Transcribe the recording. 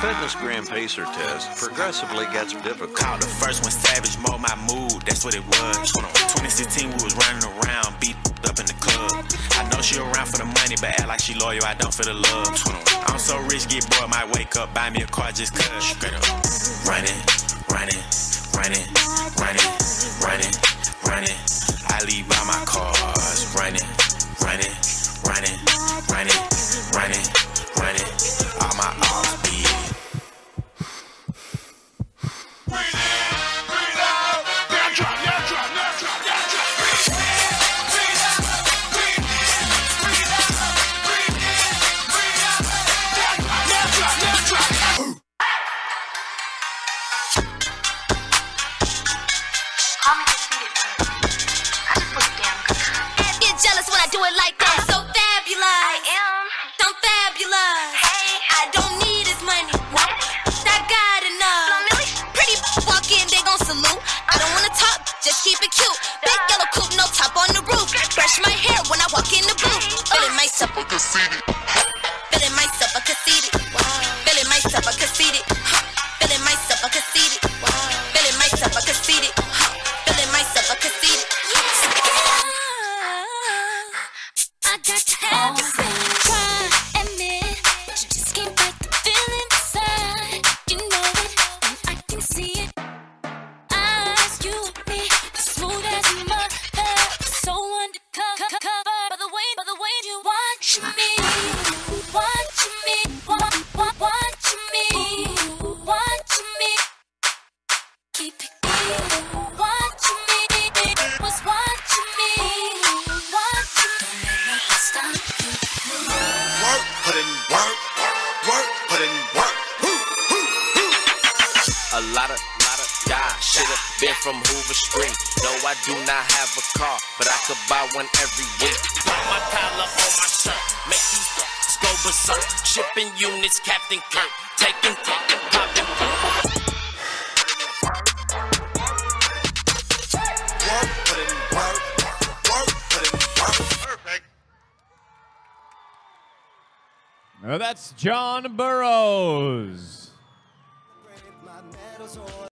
fitness gram pacer test progressively gets difficult. Called the first one savage, mode my mood, that's what it was. 2016, we was running around, beat up in the club. I know she around for the money, but act like she loyal, I don't for the love. I'm so rich, get bored, might wake up, buy me a car just cuz. Up. Running, running, running, running, running, running. I leave all my cars running, Call me conceited, but I just look damn good. Get jealous when I do it like that. So fabulous. I am. I'm fabulous. Hey. I don't need his money. Nope. I got enough. Pretty walk in, they gon' salute. I don't wanna talk, just keep it cute. Big yellow coupe, no top on the roof. Brush my hair when I walk in the booth. Feeling myself, a conceited. Feeling myself, a conceited. Feeling been from Hoover Street. No, I do not have a car, but I could buy one every week. Put my collar on my shirt, make these go berserk. Shipping units, Captain Kirk, taking, taking, popping. That's John Burroughs.